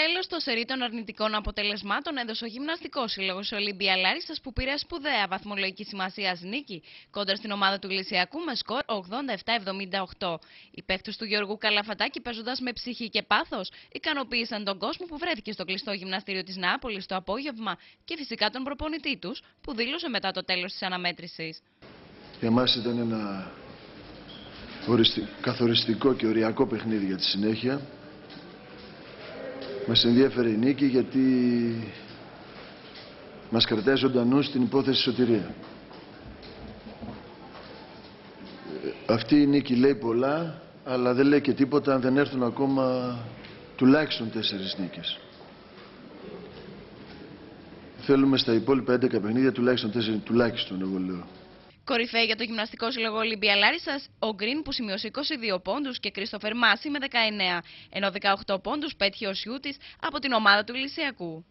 τέλος το σερί των αρνητικών αποτελεσμάτων έδωσε ο γυμναστικός σύλλογος Ολύμπια Λάρισα που πήρε σπουδαία βαθμολογική σημασία νίκη κόντρα στην ομάδα του Λυσιακού με σκορ 87-78. Οι παίχτε του Γιώργου Καλαφατάκη, παίζοντας με ψυχή και πάθος, ικανοποίησαν τον κόσμο που βρέθηκε στο κλειστό γυμναστήριο της Νεάπολη το απόγευμα και φυσικά τον προπονητή τους που δήλωσε μετά το τέλος της αναμέτρησης. Για μας ήταν ένα καθοριστικό και οριακό παιχνίδι για τη συνέχεια. Μας ενδιαφέρει η νίκη γιατί μας κρατάει ζωντανού στην υπόθεση σωτηρία. Αυτή η νίκη λέει πολλά, αλλά δεν λέει και τίποτα αν δεν έρθουν ακόμα τουλάχιστον τέσσερις νίκες. Θέλουμε στα υπόλοιπα 11 παιχνίδια τουλάχιστον τέσσερις, τουλάχιστον εγώ λέω. Κορυφαίοι για το γυμναστικό σύλλογο Ολυμπία Λάρισα, ο Γκριν που σημείωσε 22 πόντους και Κρίστοφερ Μάση με 19, ενώ 18 πόντους πέτυχε ο Σιούτη από την ομάδα του Λυσιακού.